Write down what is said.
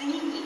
I mean,